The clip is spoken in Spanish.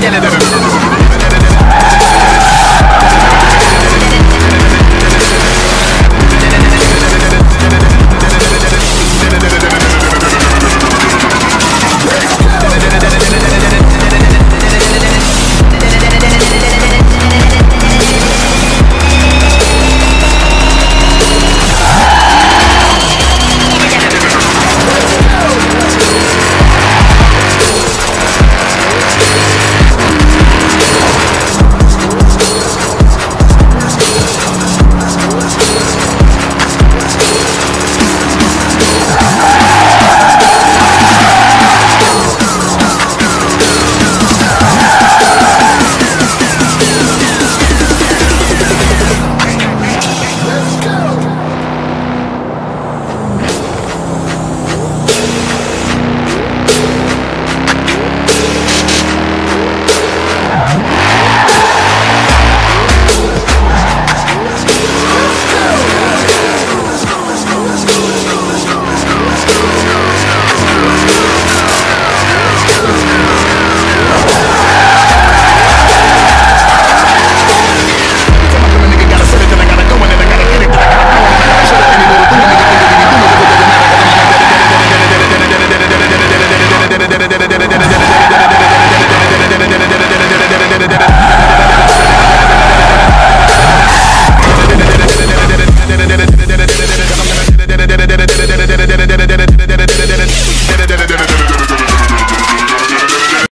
de